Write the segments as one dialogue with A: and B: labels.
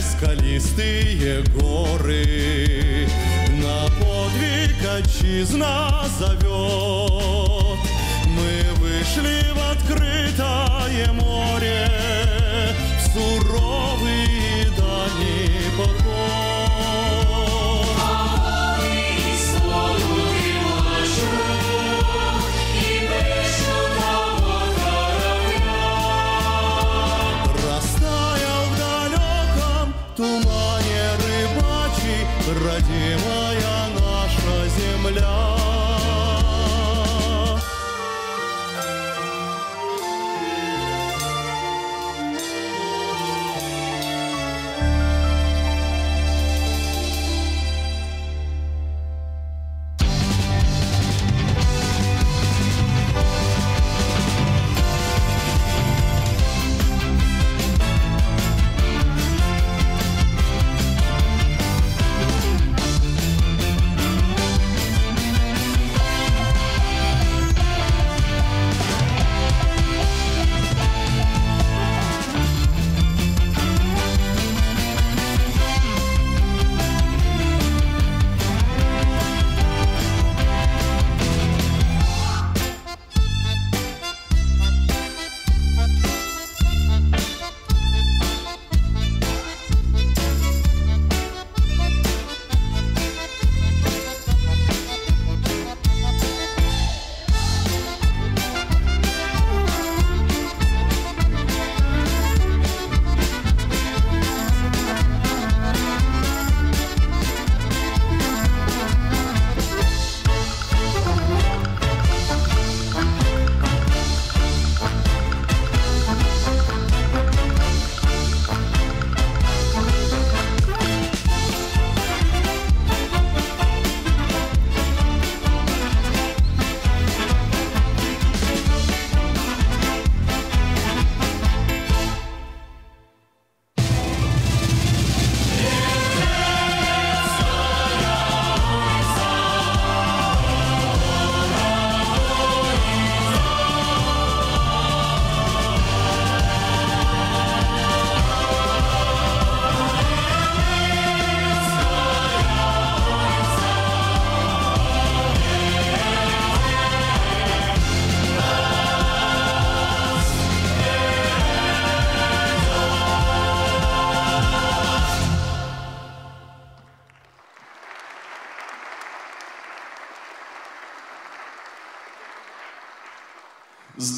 A: Скалистые горы, На подвиг отчизна зовет. Родимая наша земля.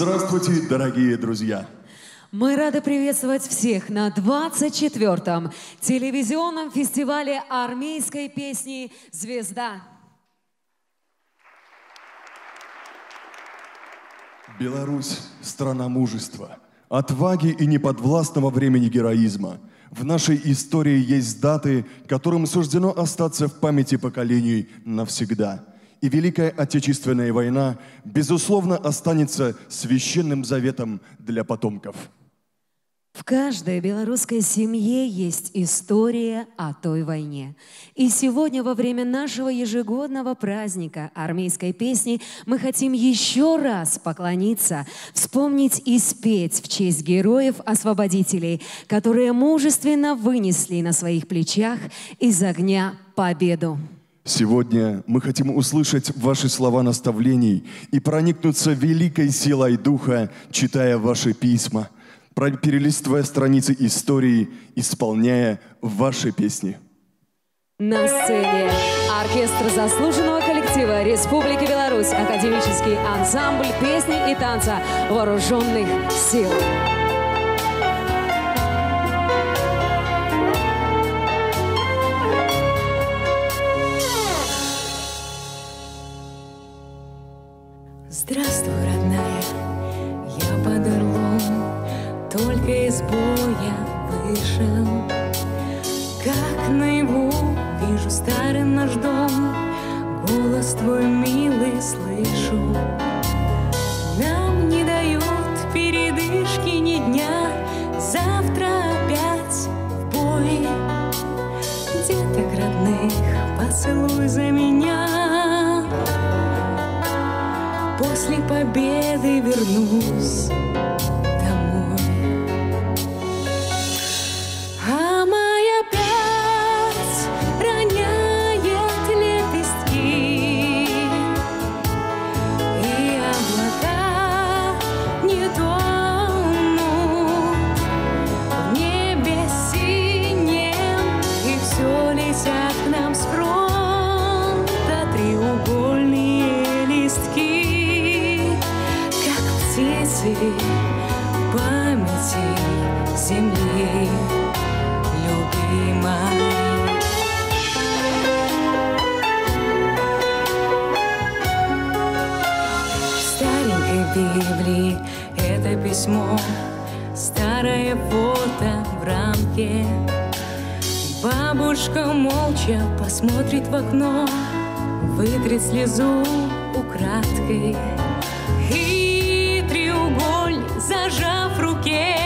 B: Здравствуйте, дорогие друзья!
C: Мы рады приветствовать всех на 24-м телевизионном фестивале армейской песни «Звезда».
B: Беларусь – страна мужества, отваги и неподвластного времени героизма. В нашей истории есть даты, которым суждено остаться в памяти поколений навсегда. И Великая Отечественная война, безусловно, останется священным заветом для потомков.
C: В каждой белорусской семье есть история о той войне. И сегодня, во время нашего ежегодного праздника армейской песни, мы хотим еще раз поклониться, вспомнить и спеть в честь героев-освободителей, которые мужественно вынесли на своих плечах из огня победу.
B: Сегодня мы хотим услышать ваши слова наставлений и проникнуться великой силой Духа, читая ваши письма, перелистывая страницы истории, исполняя ваши песни.
C: На сцене оркестр заслуженного коллектива Республики Беларусь, академический ансамбль песни и танца вооруженных сил.
D: Голос твой милый слышу. Нам не дают передышки ни дня Завтра опять в бой. Деток родных, поцелуй за меня. После победы вернусь Бабушка молча посмотрит в окно, вытрет слезу украдкой. И треуголь, зажав в руке,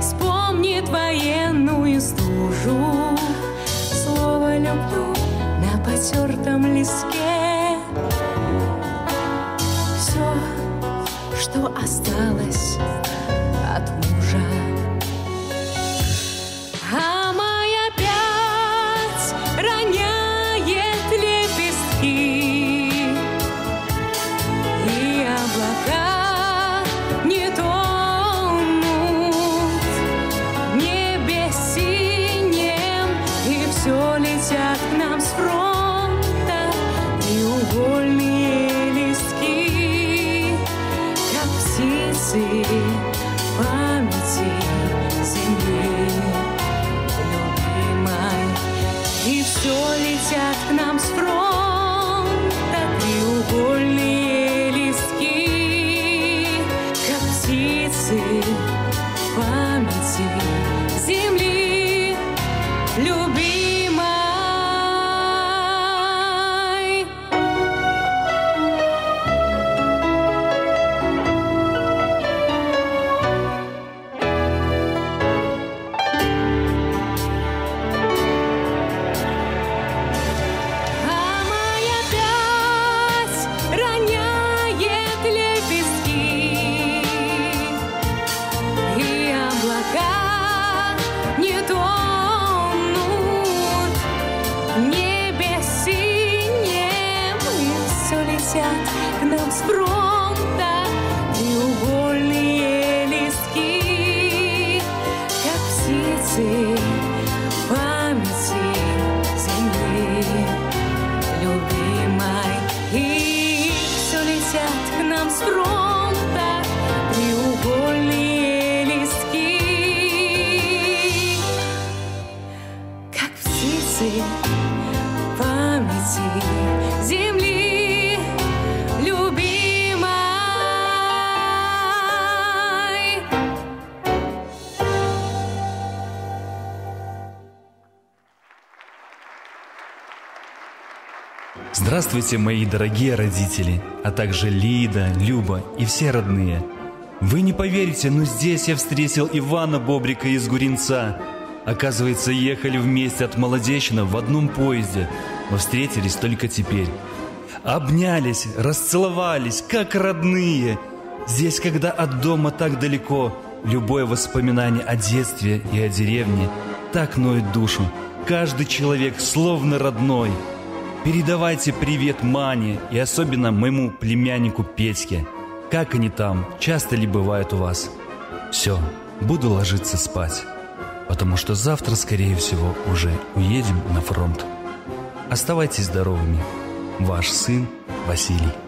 D: вспомнит военную стужу. Слово люблю на потертом листке.
E: Здравствуйте, мои дорогие родители, а также Лида, Люба и все родные. Вы не поверите, но здесь я встретил Ивана Бобрика из Гуринца. Оказывается, ехали вместе от Молодечина в одном поезде, но встретились только теперь. Обнялись, расцеловались, как родные. Здесь, когда от дома так далеко, любое воспоминание о детстве и о деревне так ноет душу. Каждый человек словно родной. Передавайте привет Мане и особенно моему племяннику Петьке. Как они там? Часто ли бывают у вас? Все, буду ложиться спать, потому что завтра, скорее всего, уже уедем на фронт. Оставайтесь здоровыми. Ваш сын Василий.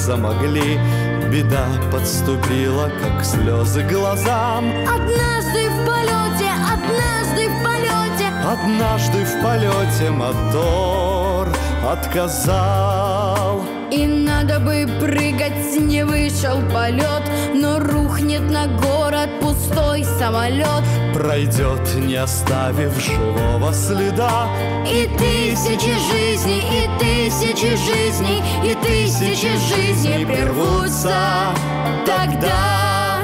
A: Дотянуться могли. Беда подступила, как слезы глазам.
F: Однажды в полете, однажды в полете
A: Однажды в полете мотор отказал.
F: И надо бы прыгать, не вышел полет Но рухнет на город пустой самолет
A: Пройдет, не оставив живого следа.
F: И тысячи жизней, и тысячи жизней, и тысячи жизней прервутся. Тогда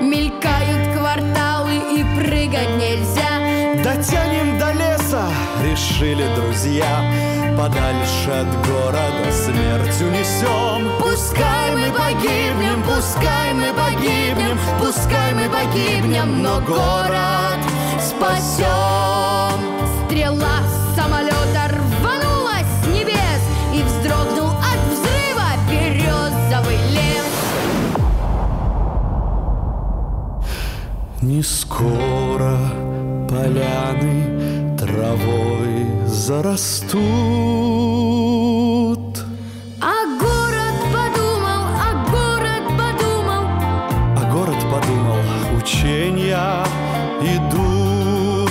F: мелькают кварталы и прыгать нельзя.
A: Дотянем до леса, решили друзья Подальше от города смерть унесем
F: Пускай мы погибнем, пускай мы погибнем, пускай мы погибнем, но город спасем. Стрела самолета рванула с небес и вздрогнул от взрыва березовый лес.
A: Не скоро поляны травой зарастут.
F: А город подумал, а город подумал,
A: А город подумал, учения идут.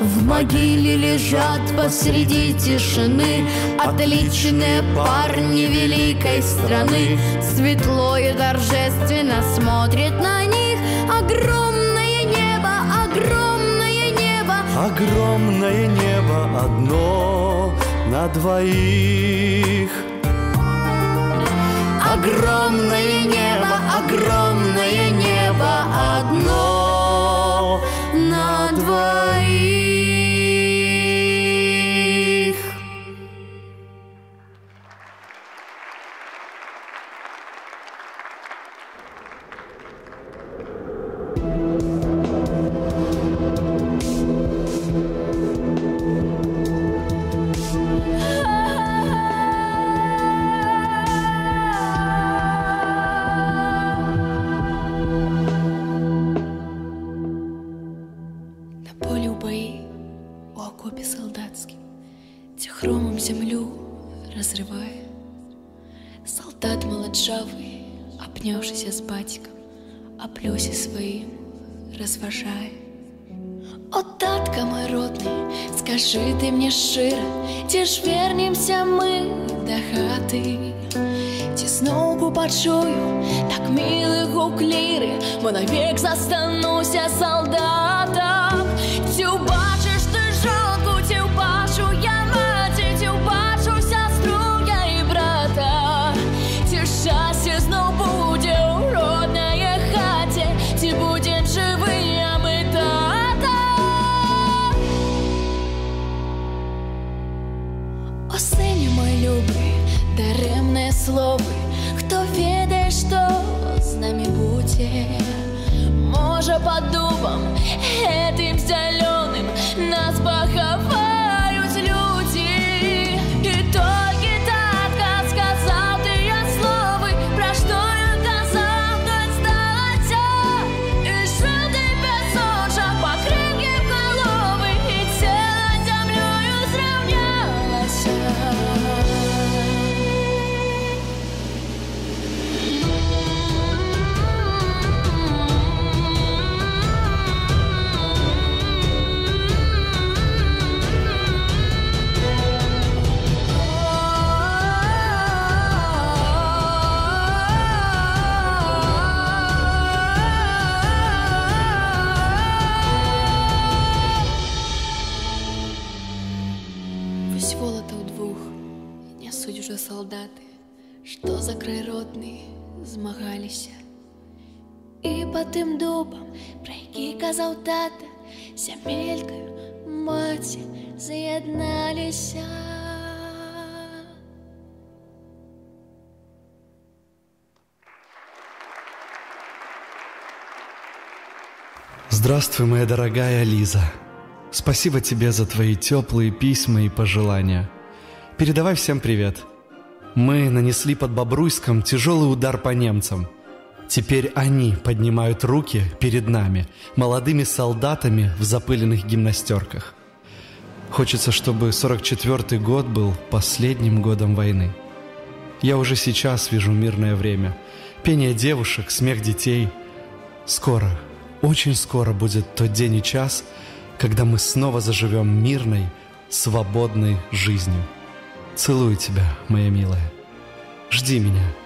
F: В могиле лежат посреди тишины Отличные парни великой страны. Светло и торжественно смотрит на них. Огромное небо, огромное небо.
A: Огромное небо одно на двоих. Огромное небо, огромное небо
G: скажи ти мне щиро, Ті ж вернемся ми до хати, Ті знову почую, так милих укліри, Бо навік застануся солдатом. Словы, хто ведае, што з намі будзе. Можа пад дубам гэтым зялёным І па тым дубам, пра які казаў тата, сямелькаю маці з'ядналіся.
H: Здравствуй, моя дорогая Лиза. Спасибо тебе за твои теплые письма и пожелания. Передавай всем привет. Мы нанесли под Бобруйском тяжелый удар по немцам. Теперь они поднимают руки перед нами, молодыми солдатами в запыленных гимнастерках. Хочется, чтобы 44-й год был последним годом войны. Я уже сейчас вижу мирное время. Пение девушек, смех детей. Скоро, очень скоро будет тот день и час, когда мы снова заживем мирной, свободной жизнью. Целую тебя, моя милая. Жди меня.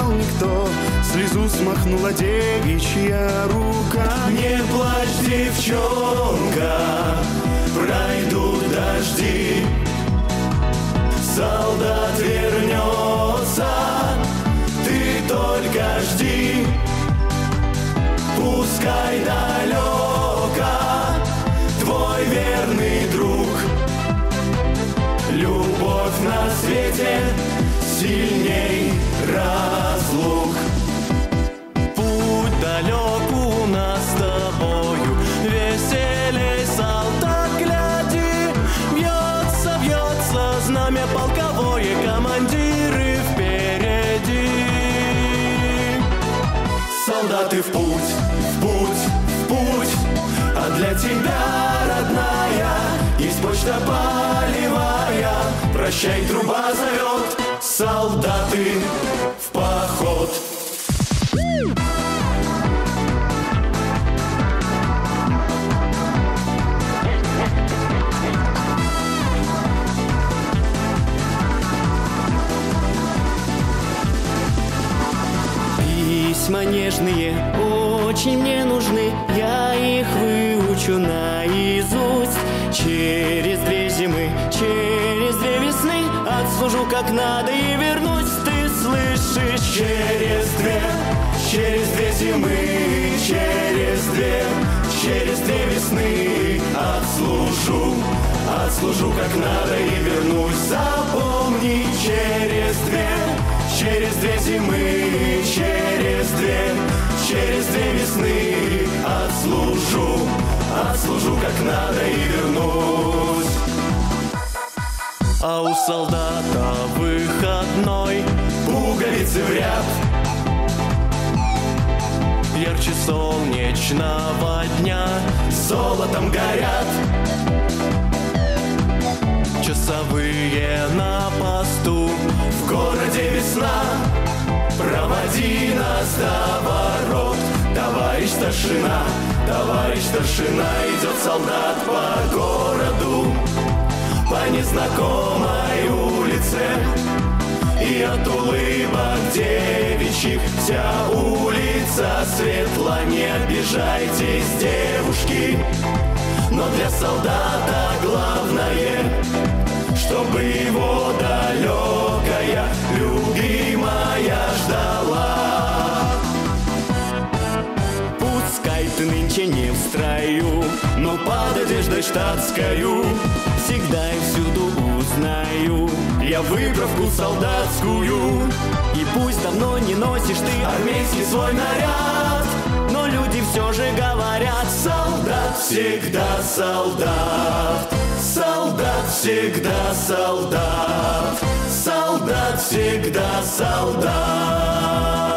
I: Видал никто. Слезу смахнула девичья рука. Не плачь, девчонка Пройдут дожди. Солдат вернется Ты только жди. Пускай далеко Твой верный друг. Любовь на свете Сильней разлук Путь далек у нас с тобою. Веселей, солдат, гляди. Вьется, вьется знамя полковое Командиры впереди. Солдаты в путь, в путь, в путь. А для тебя, родная, есть почта полевая. Прощай, труба зовет, солдаты Письма нежные очень мне нужны, я их выучу наизусть. Через две зимы, через две весны отслужу как надо и вернусь, ты слышишь? Через две, через две зимы, через две, через две весны отслужу, отслужу как надо и вернусь. Запомни, через две, через две зимы, через две, через две весны отслужу, отслужу как надо и вернусь. А у солдата выходной пуговицы в ряд Ярче солнечного дня золотом горят Часовые на посту. В городе весна. Проводи нас до ворот. Товарищ старшина, товарищ старшина Идет солдат по городу. По незнакомой улице. И от улыбок девичьих Вся улица светла. Не обижайтесь, девушки. Но для солдата главное чтобы его далекая любимая ждала. Пускай ты нынче не в строю, но под одеждой штатскою всегда и всюду узнаю. Я выправку солдатскую, и пусть давно не носишь ты армейский свой наряд, но люди все же говорят, солдат всегда солдат. Солдат всегда солдат, солдат всегда солдат.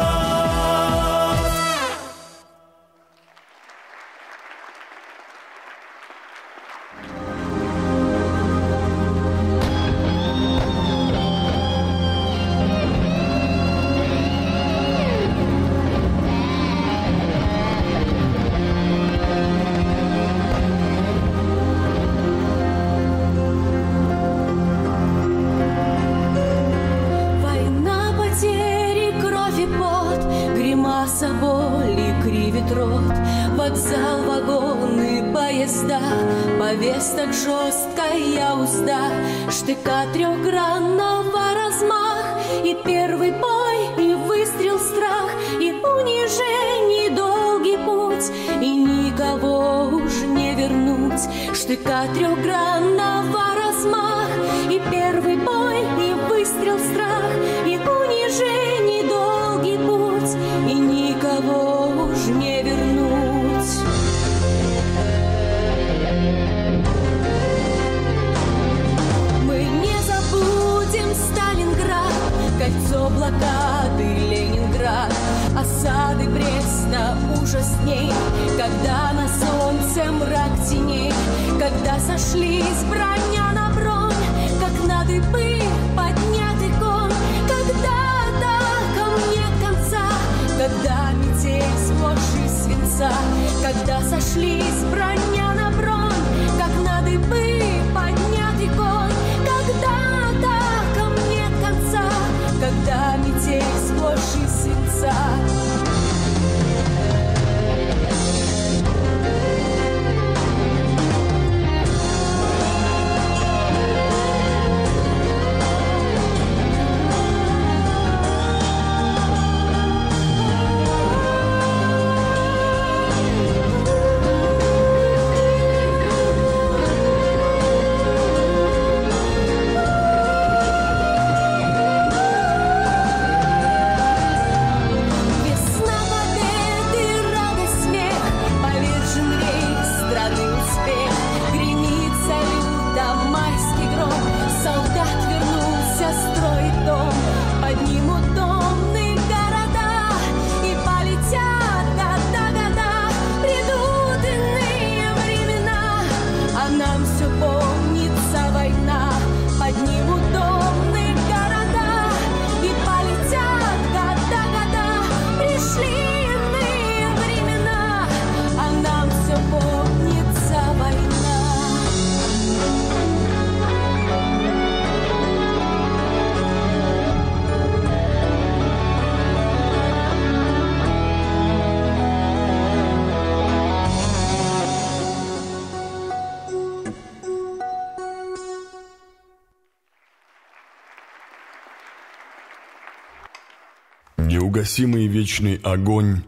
B: Неугасимый вечный огонь,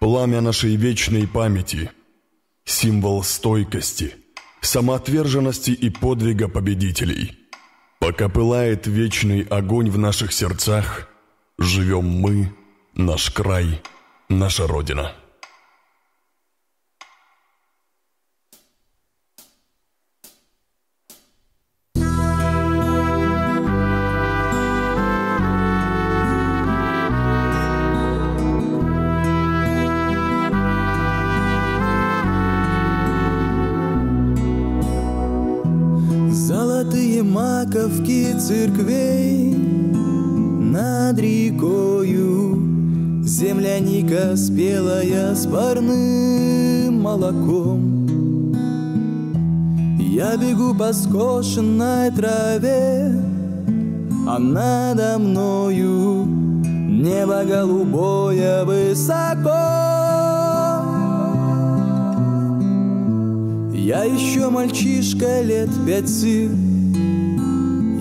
B: пламя нашей вечной памяти, символ стойкости, самоотверженности и подвига победителей. Пока пылает вечный огонь в наших сердцах, живем мы, наш край, наша Родина.
J: Маковки церквей над рекою. Земляника спелая с парным молоком. Я бегу по скошенной траве А надо мною небо голубое высоко. Я еще мальчишка лет пяти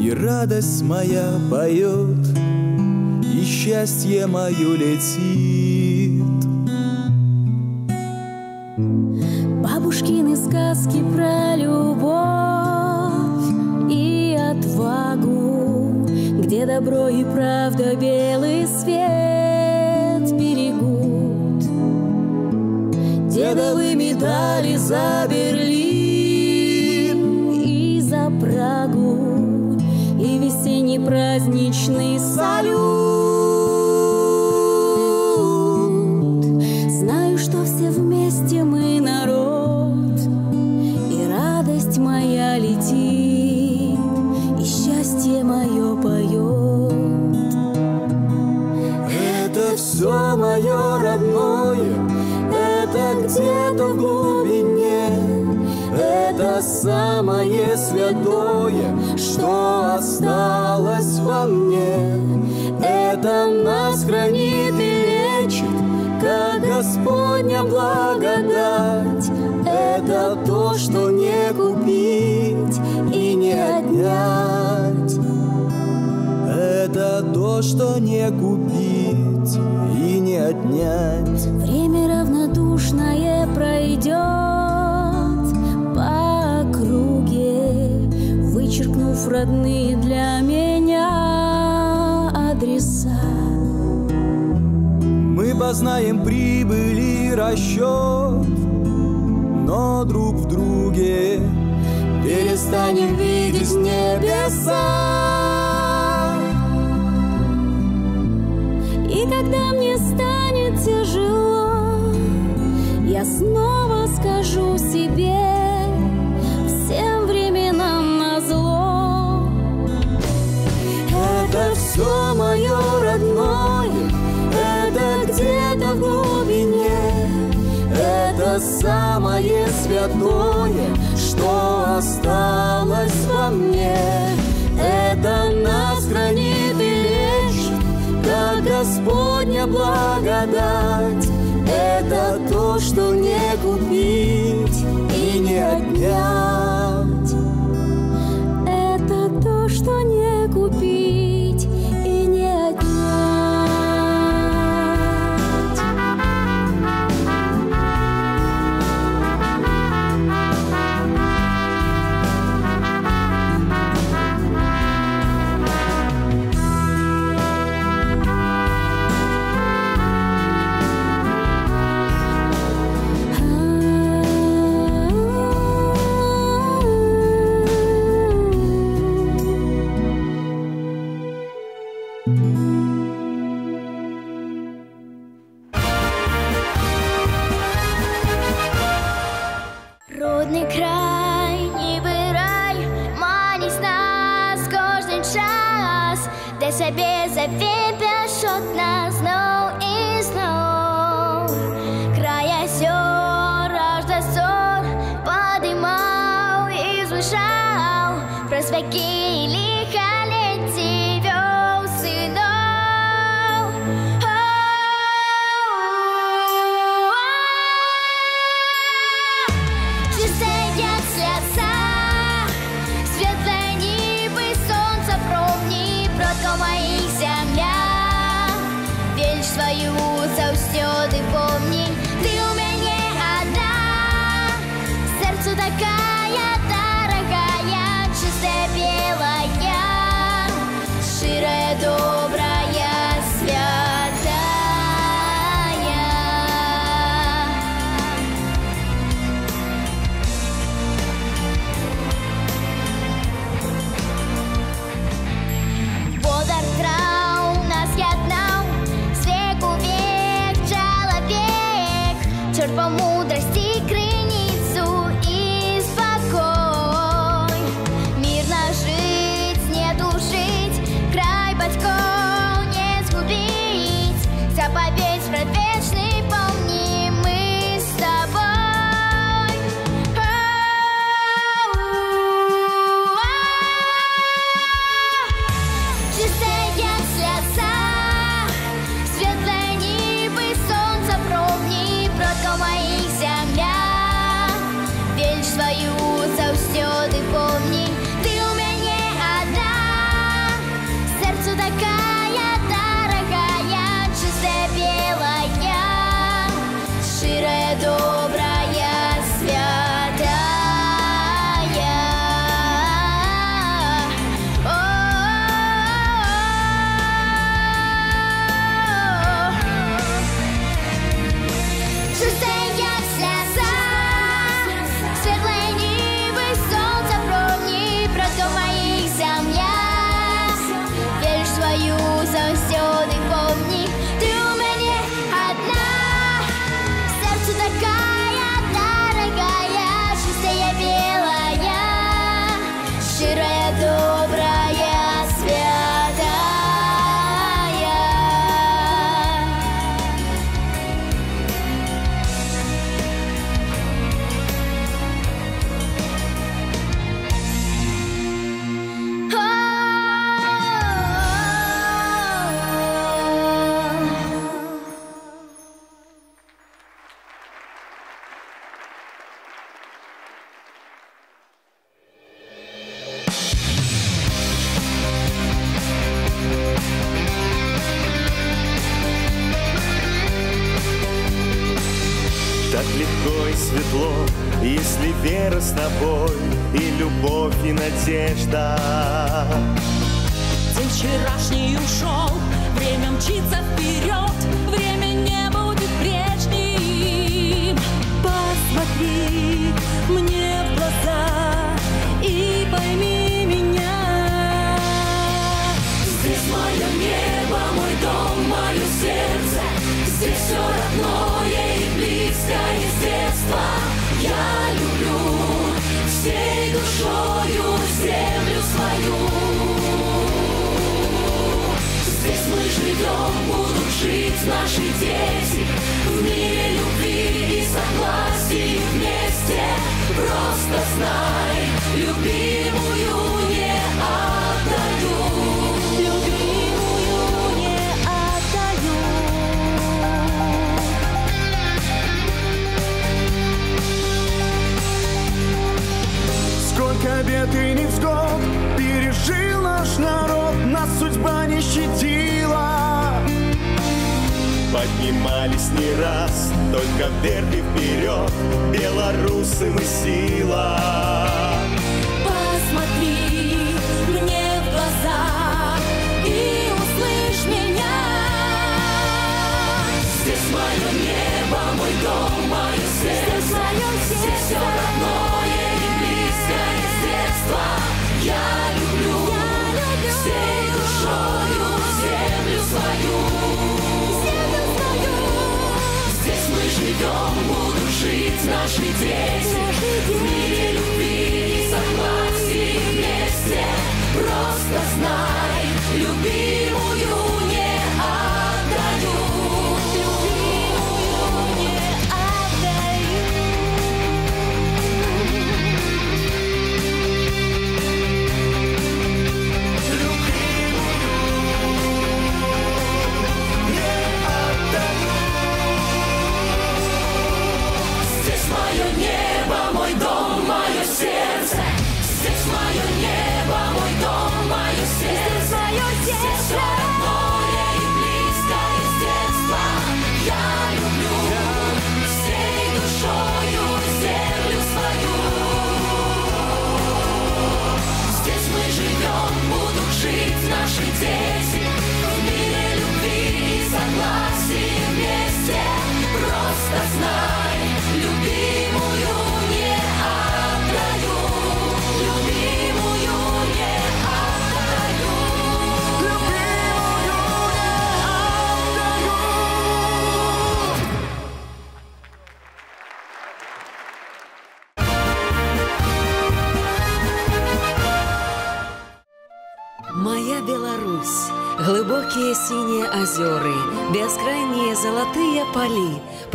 J: И радость моя поет И счастье мое летит
D: Бабушкины сказки про любовь и отвагу, где добро и правда белый свет берегут. Дедовы медали за Берлин и за Прагу, весенний праздничный салют. Знаю, что все вместе мы народ, и радость моя летит, и счастье мое поет.
J: Это все мое родное Это где-то в глубине Это самое святое благодать Это то, что не купить и не отнять это то, что не купить и не отнять.
D: Время равнодушное пройдет по округе, вычеркнув родные для меня адреса.
J: Мы познаем прибыль расчет, но друг в друге перестанем видеть небеса.
D: И когда мне станет тяжело, я снова
J: святое, что осталось во мне. Это нас хранит и лечит, как Господня благодать. Это то, что не купить и не отнять.
E: Родний край, ніби рай, манить нас кожен час, де собі завіт пішот нас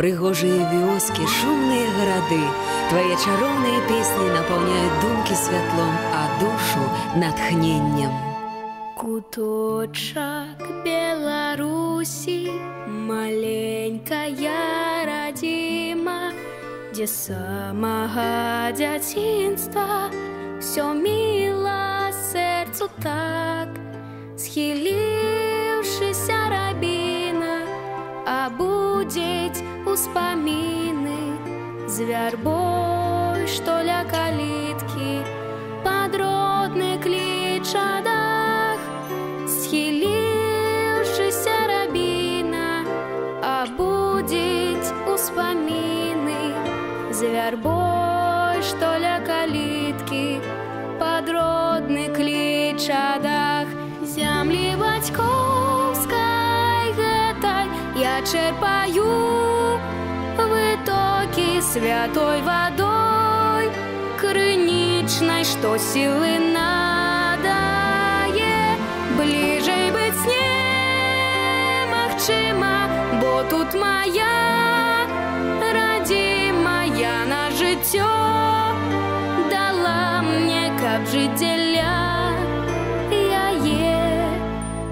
C: палі, прыгожыя вёскі, шумныя гарады. Твае чароўныя песні напаўняюць думкі святлом, а душу натхненнем.
K: Куточак Беларусі, маленькая радзіма, дзе самага дзяцінства все міла сэрцу так, схіліўшыся успаміны з вярбой, што ля каліткі, пад родны кліча дах, схіліўшыся рабіна, абудзець успаміны з вярбой, што ля каліткі, пад родны кліча дах, зямлі бацькоўскай гэтай я чэрпаю святой вадой, крынічнай, што сілы надае, бліжэй быць немагчыма, бо тут моя радзімая на жыццё дала мне, каб жыць дзеля яе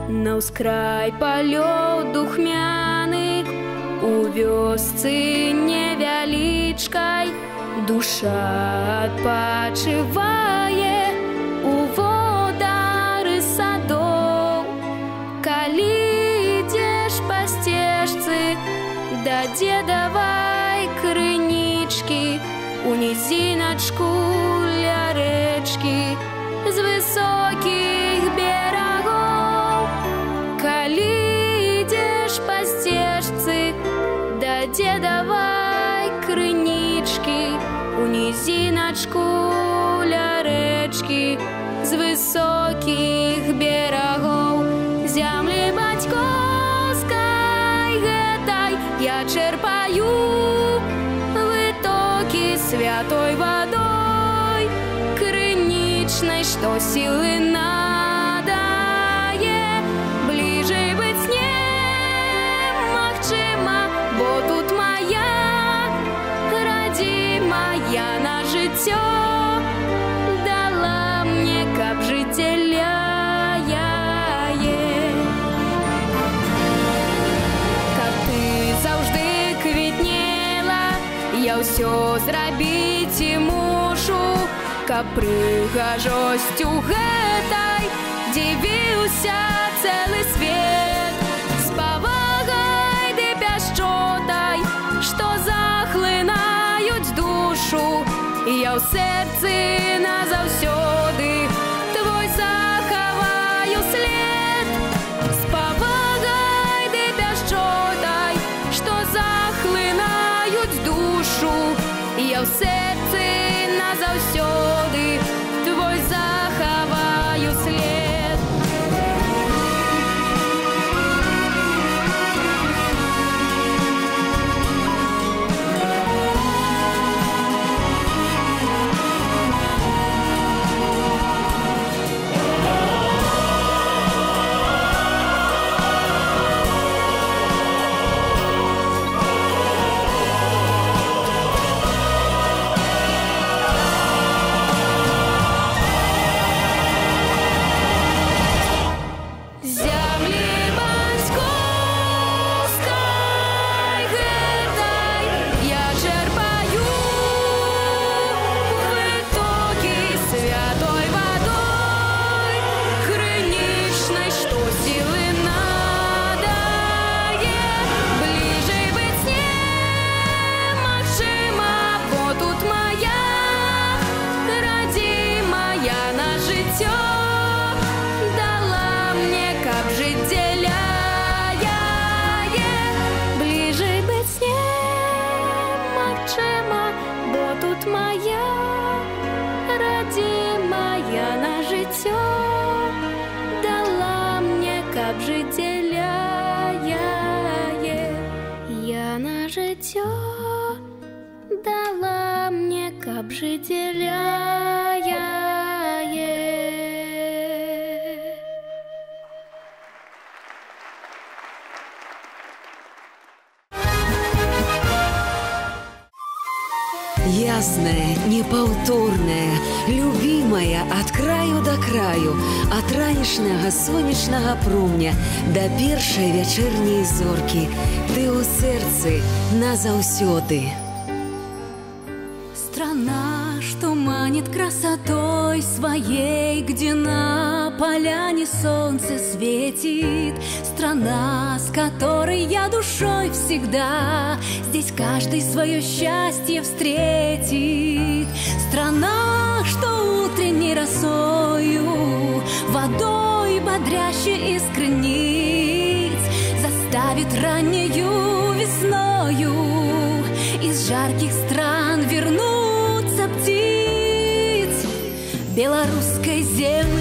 K: на ўскрай палёў духмяны у вёсцы невялічкай душа адпачывае у водары садоў калі ідзеш па сцежцы да дзедавай крынічкі у нізіначку ля рэчкі у нізіначку ля рэчкі з высокіх берагоў зямлі бацькоўскай гэтай я чэрпаю вытокі святой вадой крынічнай што сілы надае жыццё дала мне каб жыць дзеля яе каб ты заўжды квітнела я ўсё зрабіць і мушу каб прыгажосцю гэтай дзівіўся цэлы свет Я ў сэрцы назаўсёды
C: краю ад ранішняга сонечнага промня до першай вячэрняй зоркі. Ты ў сэрцы назаўсёды.
D: Страна что манит красотой своей где на поляне солнце светит. Страна с которой я душой всегда здесь каждый свое счастье встретит. Страна осенней росою, Водой бодрящей искры Заставит раннюю весною Из жарких стран вернуться птиц Белорусской земли.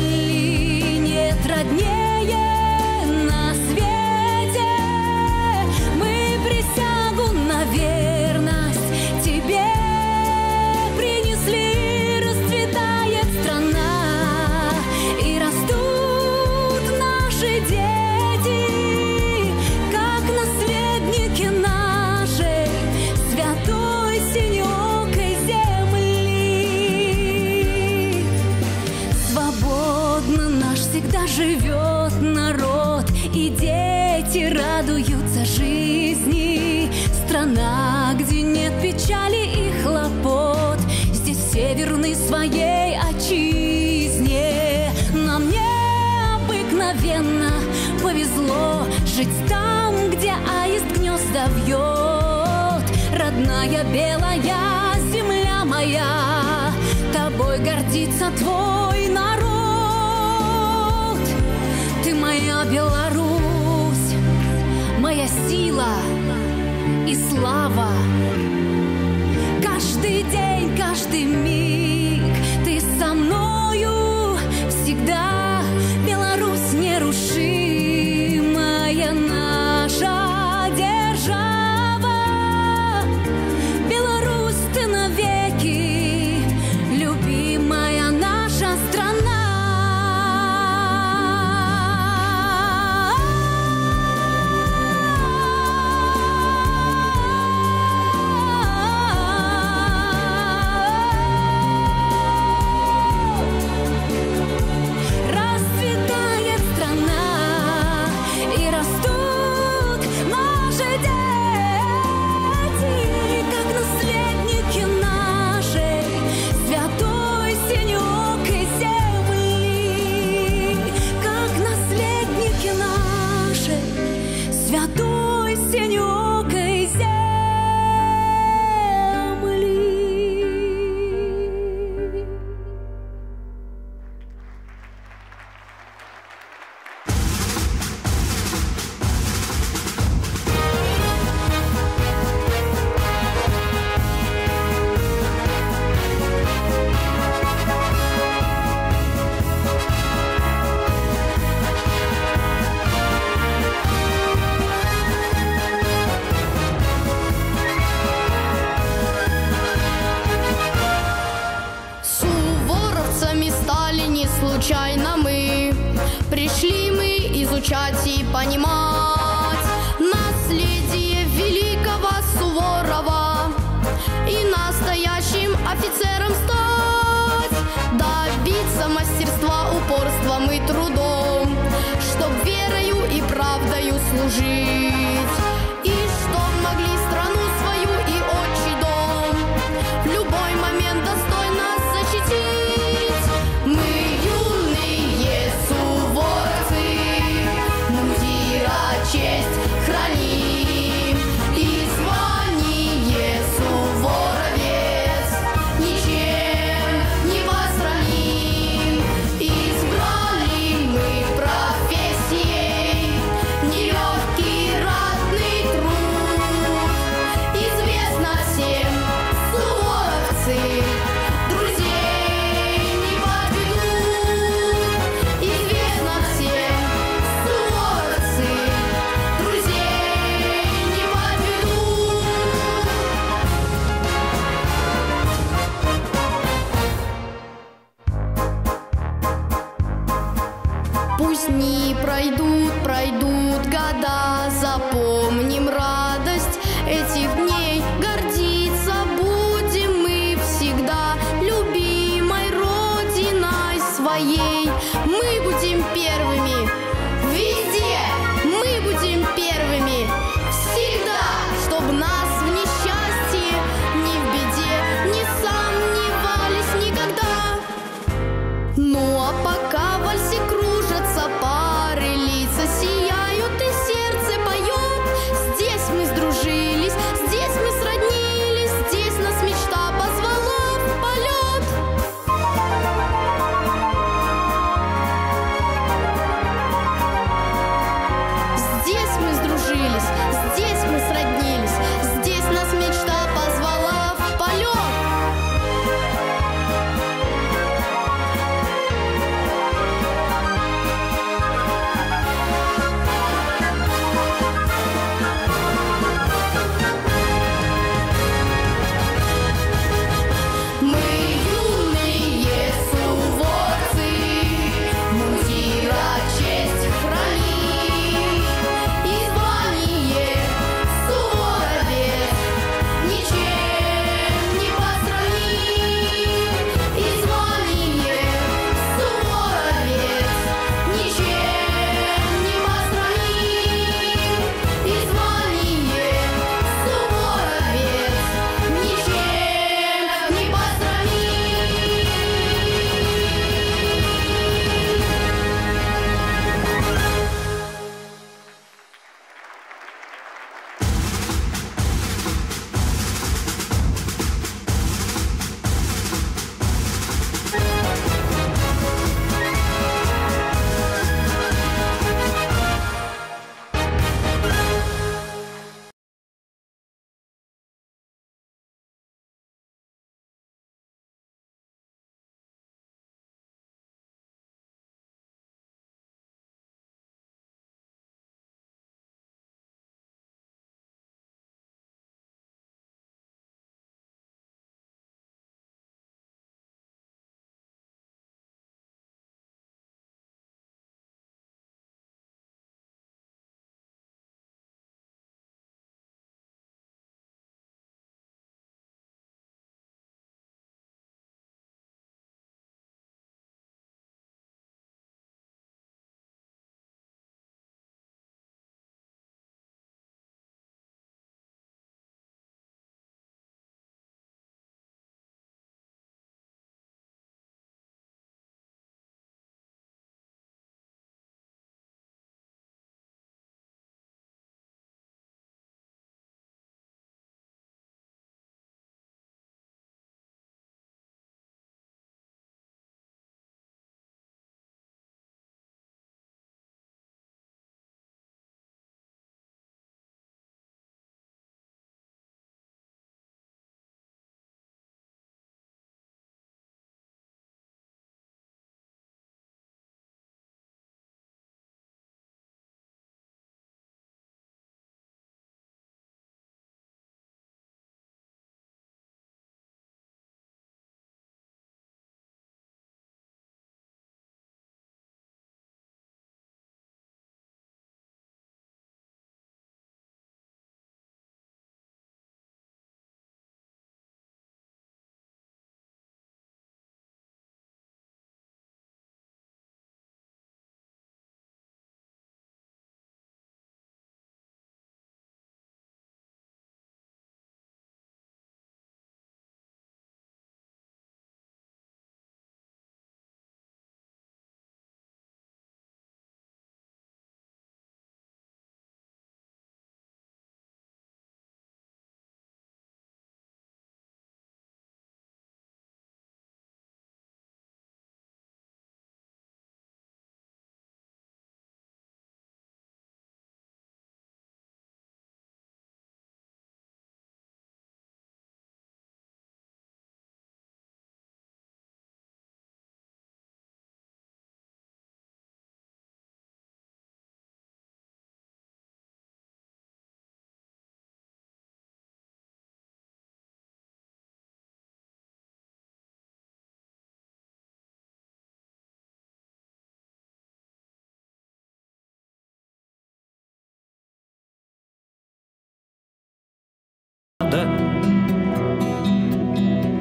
D: слава. Каждый день, каждый миг.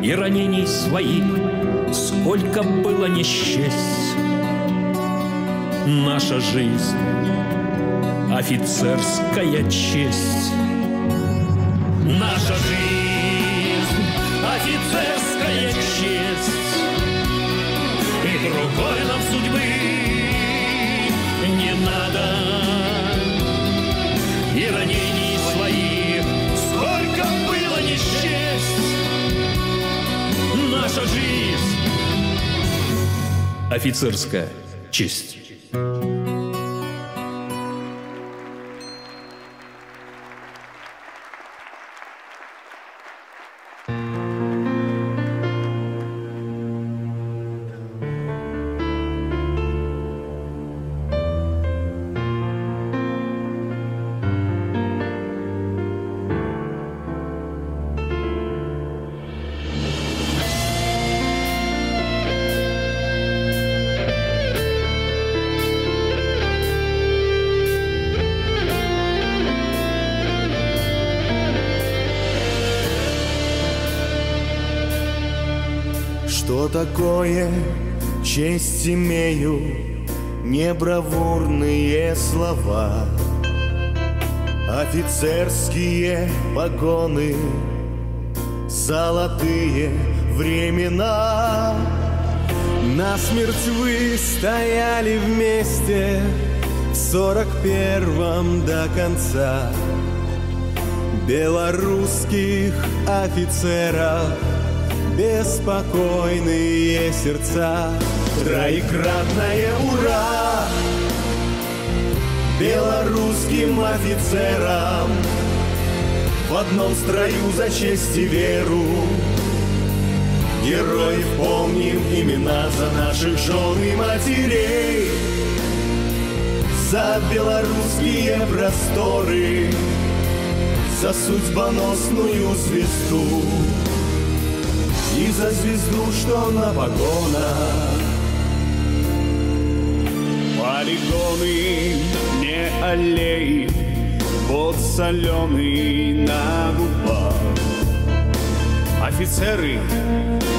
D: И
L: ранений своих сколько было не. Наша жизнь — офицерская честь. Наша жизнь — офицерская честь. И другой нам судьбы не надо. И ранений Наша жизнь — офицерская честь.
I: Что такое честь имею, не бравурные слова, Офицерские погоны, золотые времена.
M: Насмерть вы стояли вместе в сорок первом до конца Белорусских офицеров беспокойные сердца.
I: Троекратное ура! Белорусским офицерам В одном строю за честь и веру. Героев помним имена за наших жен и матерей. За белорусские просторы За судьбоносную звезду за звезду, что на погонах
N: Полигоны, не аллеи, под соленый на губах. Офицеры,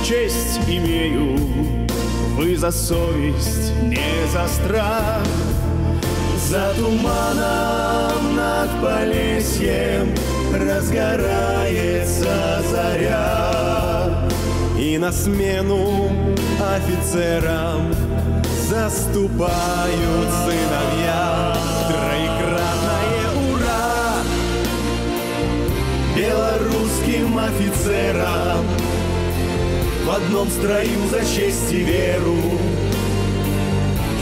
N: честь имею, вы за совесть, не за страх.
I: За туманом над Полесьем разгорается заря.
M: И на смену офицерам заступают сыновья. Троекратное ура!
I: белорусским офицерам В одном строю за честь и веру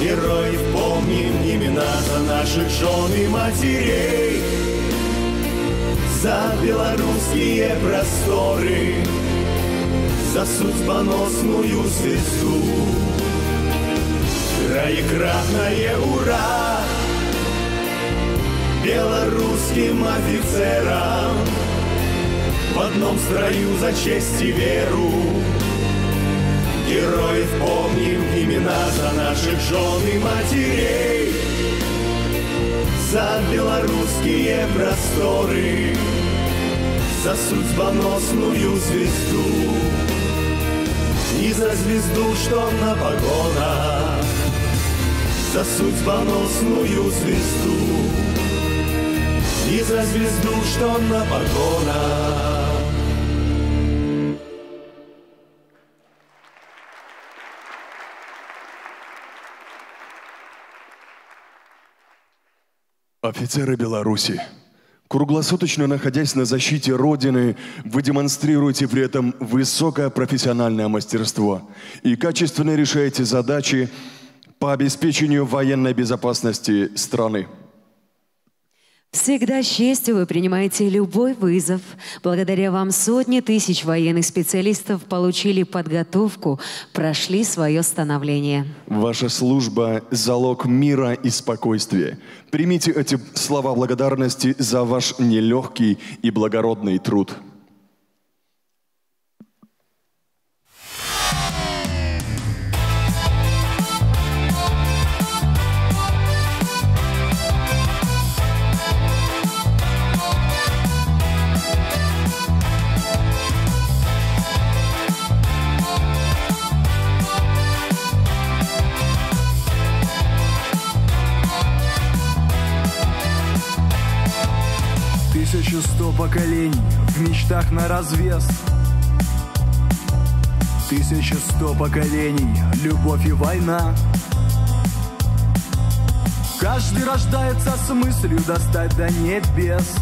I: Героев помним имена за наших жен и матерей За белорусские просторы За судьбоносную звезду. Троекратное ура! Белорусским офицерам В одном строю за честь и веру. Героев помним имена за наших жен и матерей За белорусские просторы За судьбоносную звезду И за звезду, что на погонах За судьбоносную звезду и за звезду, что на погонах.
B: Офицеры Беларуси, круглосуточно находясь на защите Родины, вы демонстрируете при этом высокое профессиональное мастерство и качественно решаете задачи по обеспечению военной безопасности страны.
C: Всегда с вы принимаете любой вызов. Благодаря вам сотни тысяч военных специалистов получили подготовку, прошли свое становление.
B: Ваша служба – залог мира и спокойствия. Примите эти слова благодарности за ваш нелегкий и благородный труд.
J: Поколений в мечтах на развес. Тысяча сто поколений, любовь и война. Каждый рождается с мыслью достать до небес.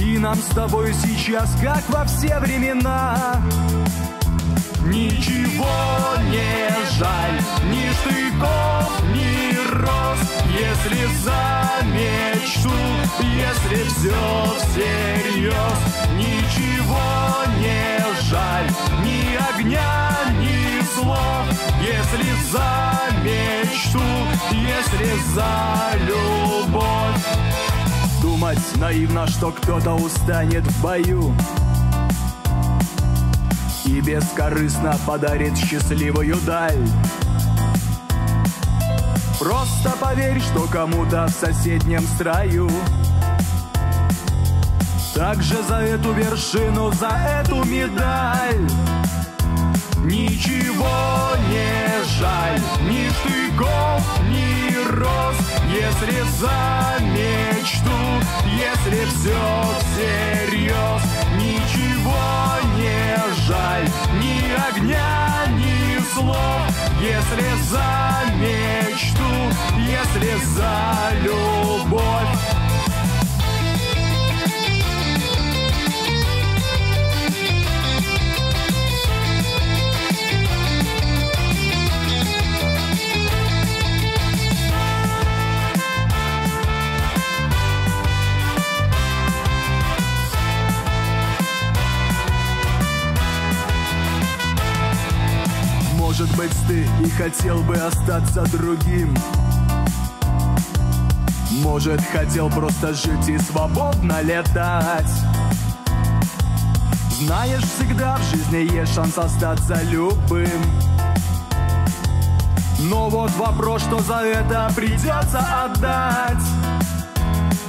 J: И нам с тобой сейчас, как во все времена, Ничего не жаль, ни штыков, ни роз, Если за мечту, если все всерьез. Ничего не жаль, ни огня, ни слов, Если за мечту, если за любовь. Думать наивно, что кто-то устанет в бою И бескорыстно подарит счастливую даль Просто поверь, что кому-то в соседнем строю. Также за эту вершину, за эту медаль. Ничего не жаль, ни штыков, ни роз. Если за мечту, если все всерьез Ничего не жаль, ни огня, ни слов Если за мечту, если за любовь Может быть, ты и хотел бы остаться другим. Может, хотел просто жить и свободно летать. Знаешь, всегда в жизни есть шанс остаться любым. Но вот вопрос, что за это придется отдать.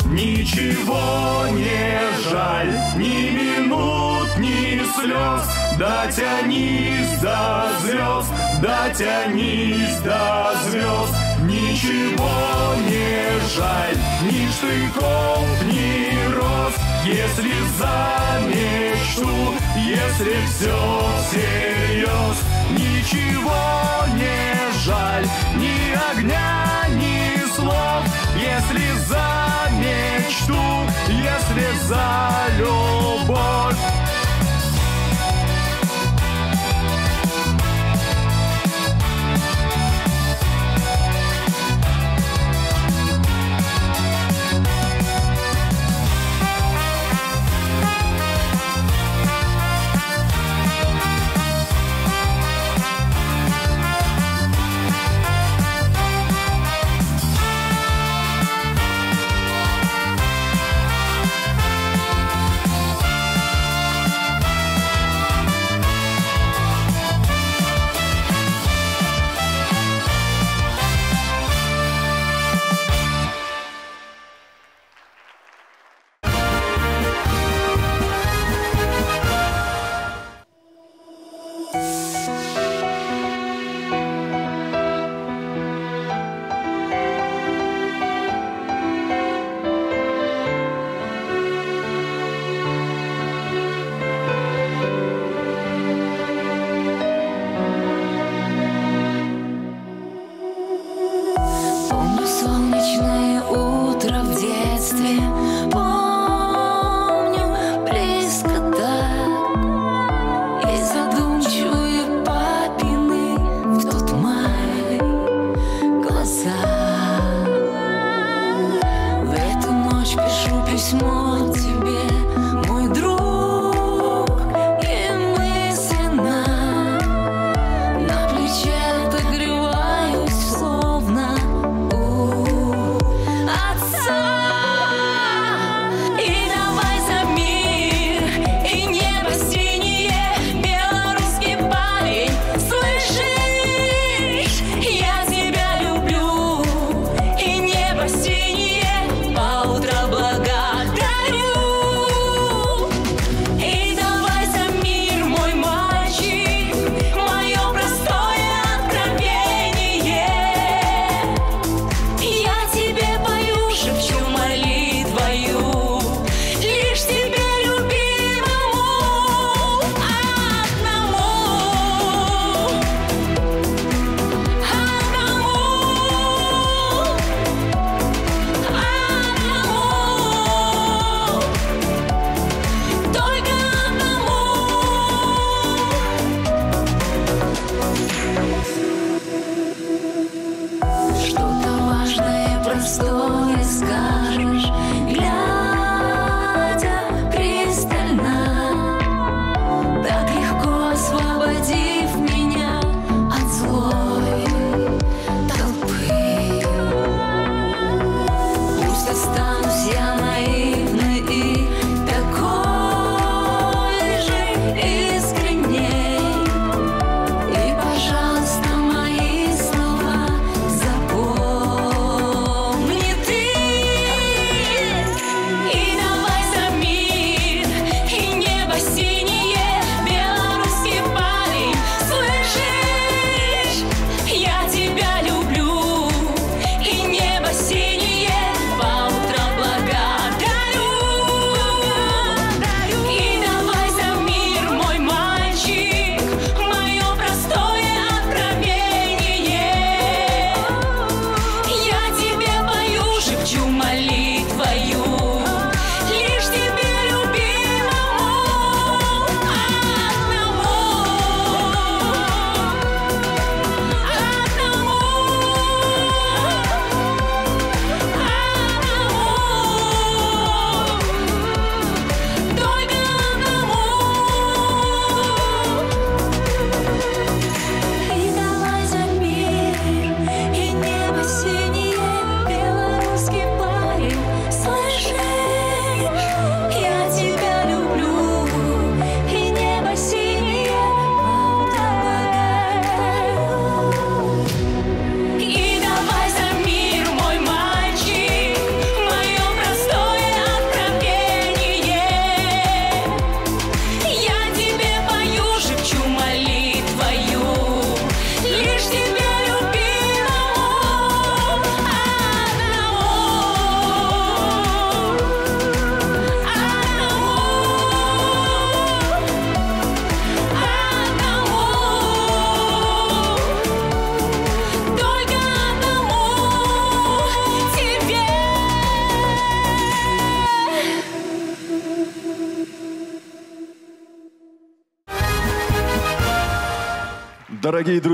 J: Ничего не жаль, ни минут, ни слез Дотянись до звезд, дотянись до звезд. Ничего не жаль, ни штыков, ни роз. Если за мечту, если все всерьез. Ничего не жаль, ни огня, ни слов. Если за мечту, если за любовь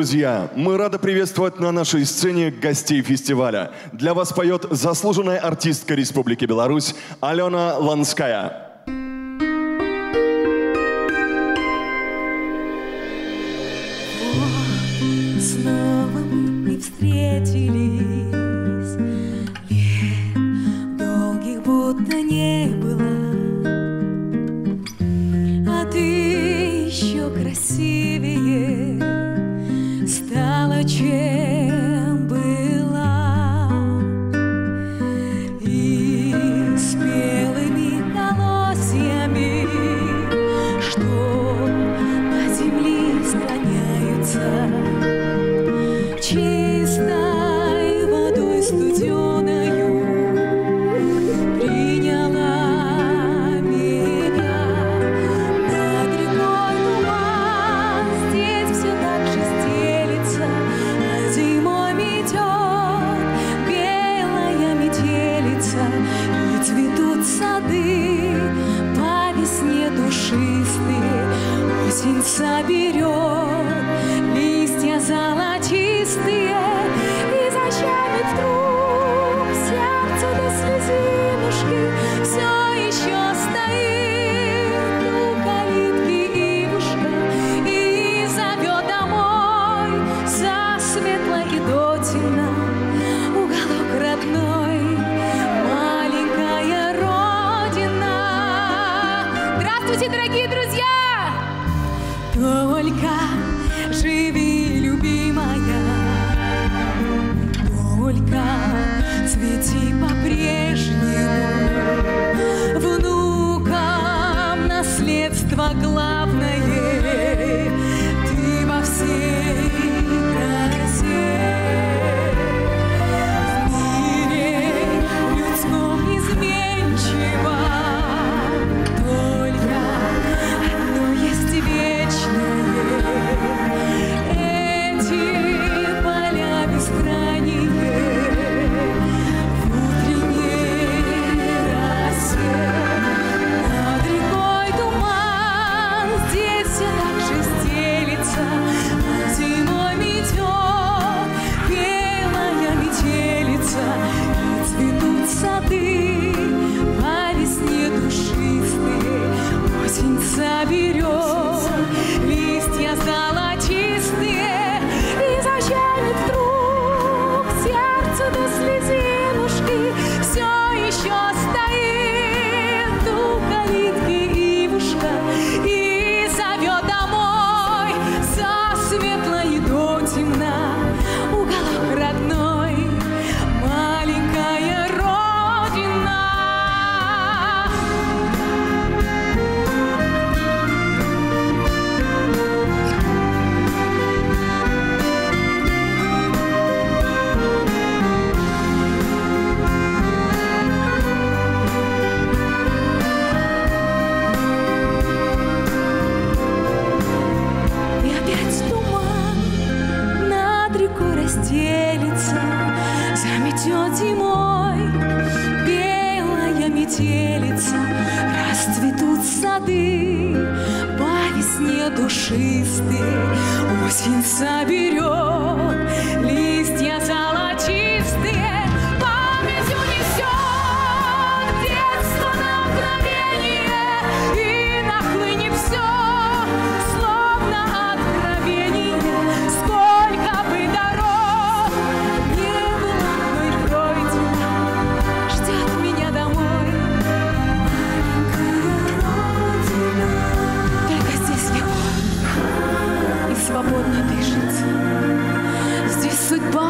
B: друзья! Мы рады приветствовать на нашей сцене гостей фестиваля. Для вас поет заслуженная артистка Республики Беларусь Алена Ланская.
D: до темна уголок родной.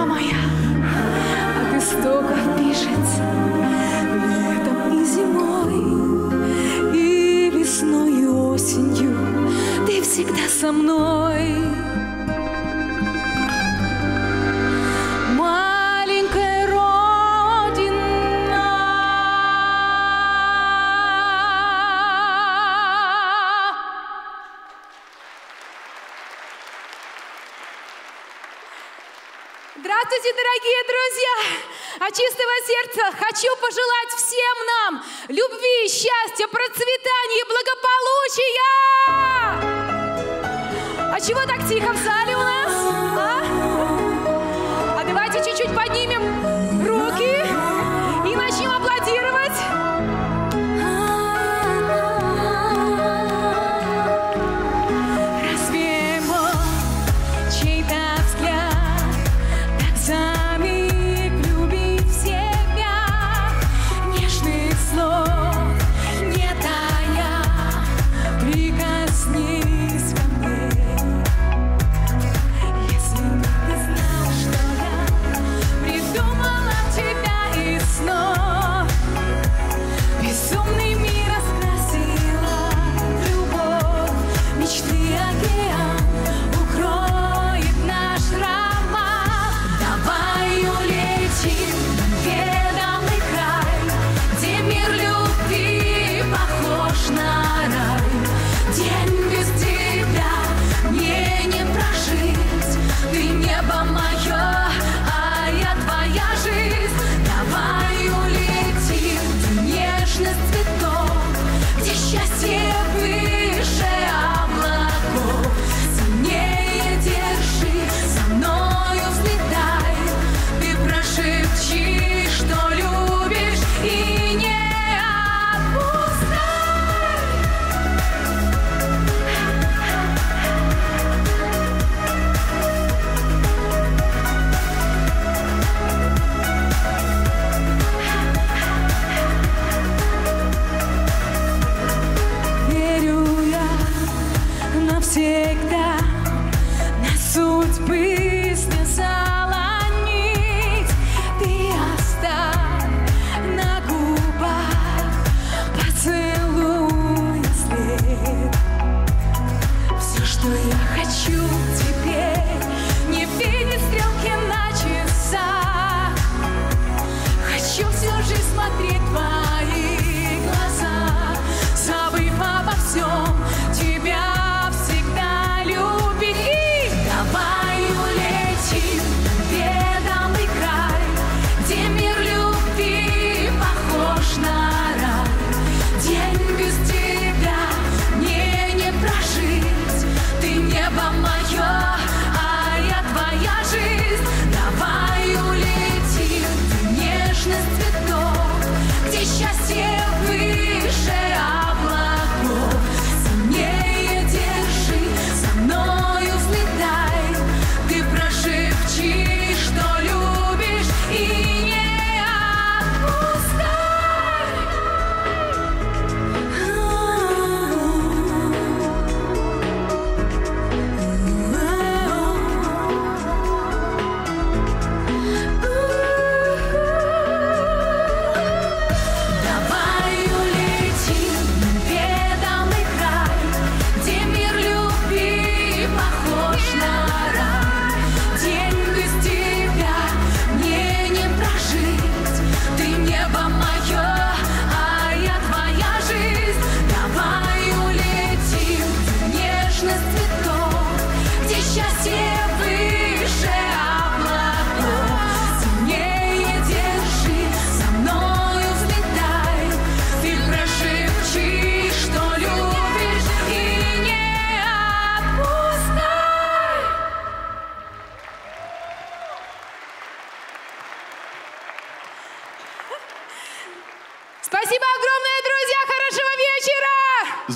D: Oh my сердца хочу пожелать всем нам любви, счастья, процветания и благополучия! А чего так тихо в зале у нас? А, а давайте чуть-чуть поднимем руки.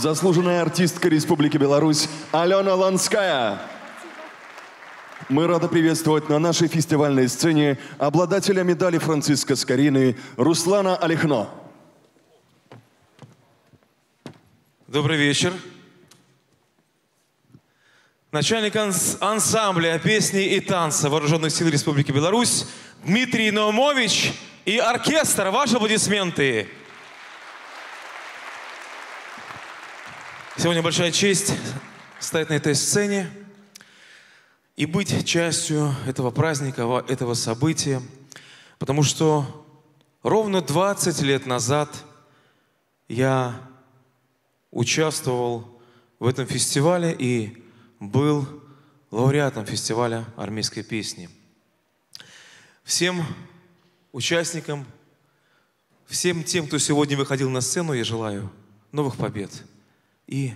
B: заслуженная артистка Республики Беларусь Алена Ланская. Мы рады приветствовать на нашей фестивальной сцене обладателя медали Франциска Скорины Руслана Олехно.
O: Добрый вечер. Начальник ансамбля песни и танца Вооруженных сил Республики Беларусь Дмитрий Наумович и оркестр. Ваши аплодисменты. Сегодня большая честь стоять на этой сцене и быть частью этого праздника, этого события, потому что ровно 20 лет назад я участвовал в этом фестивале и был лауреатом фестиваля армейской песни. Всем участникам, всем тем, кто сегодня выходил на сцену, я желаю новых побед – и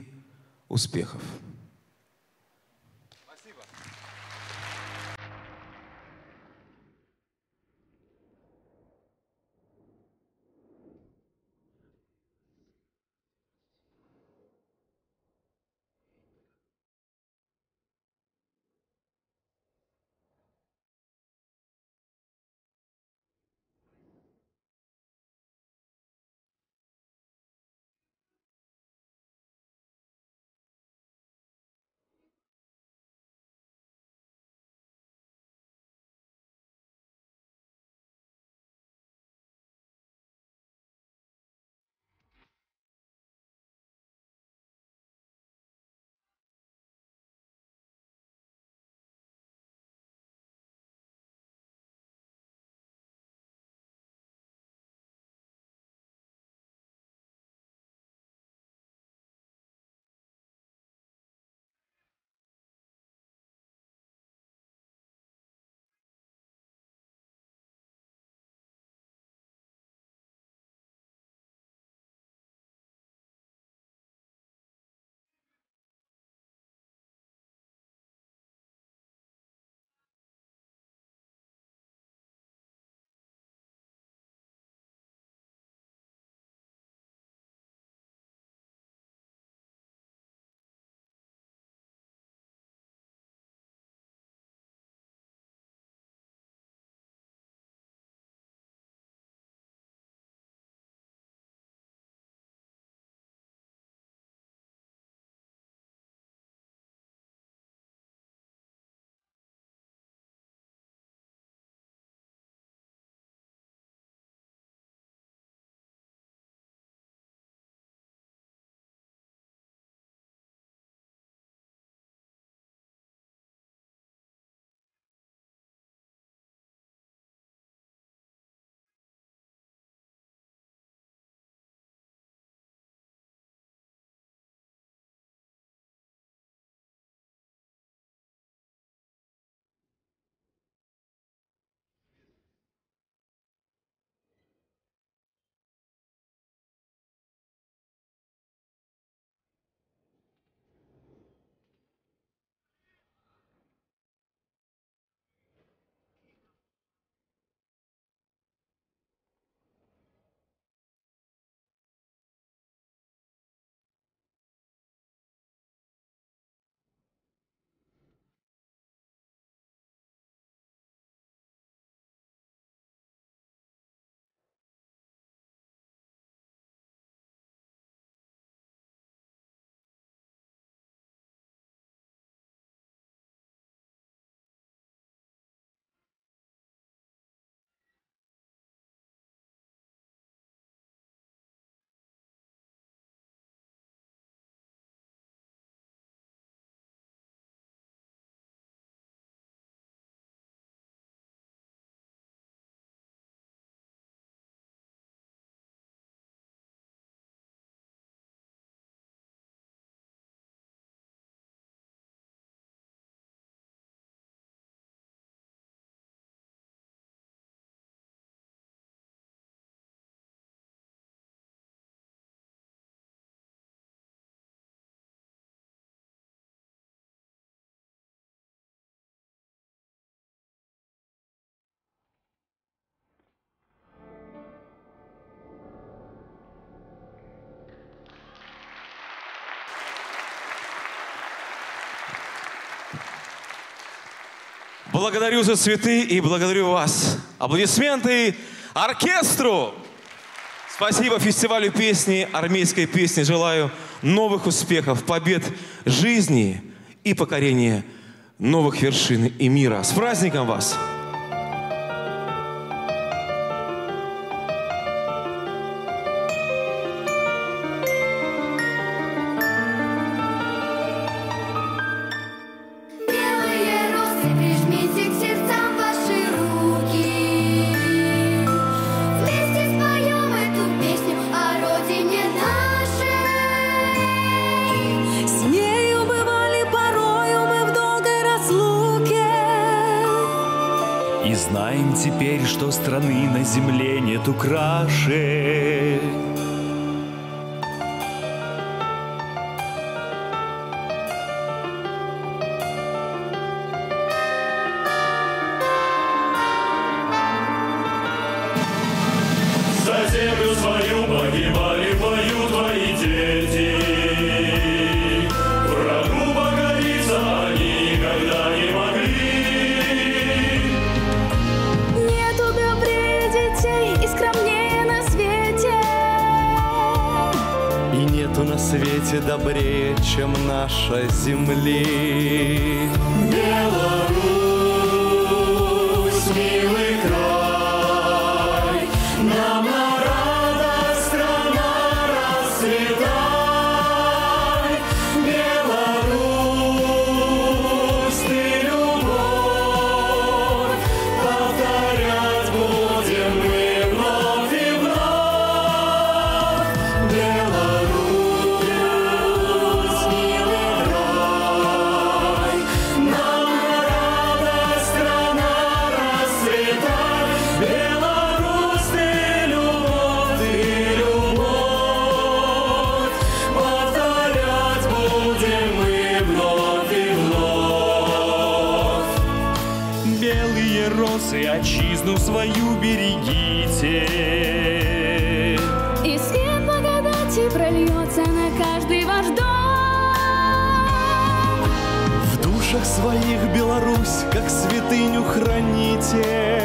O: успехов. Благодарю за цветы и благодарю вас. Аплодисменты оркестру! Спасибо фестивалю песни, армейской песни. Желаю новых успехов, побед жизни и покорения новых вершин и мира. С праздником вас!
K: краше
P: на свете
A: добрее, чем наша земли.
J: Беларусь!
A: своих Беларусь, как святыню храните.